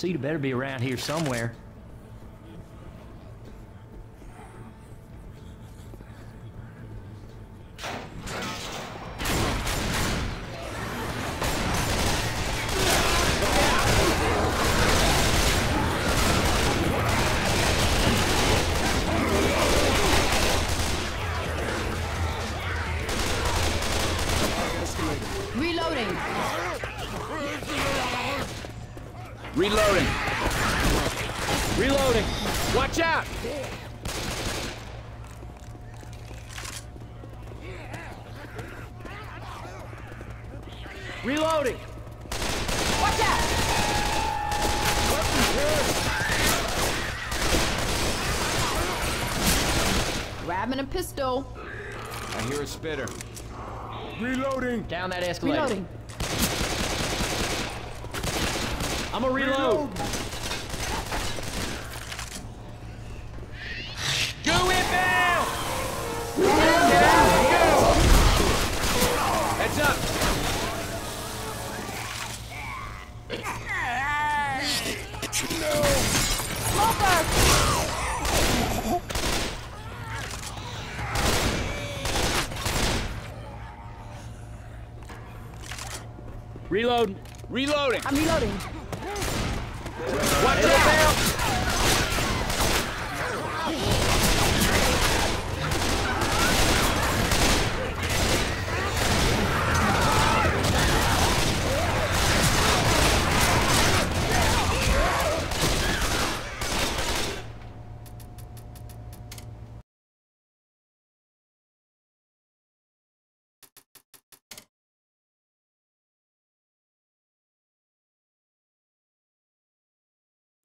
Cedar better be around here somewhere. Reloading. Reloading. Reloading. Watch out! Reloading. Watch out! Grabbing a pistol. I hear a spitter. Reloading. Down that escalator. Reloading. I'm a reload. Go inbound! Get out! Go! Heads up! Reload. Reloading! I'm reloading. Watch out!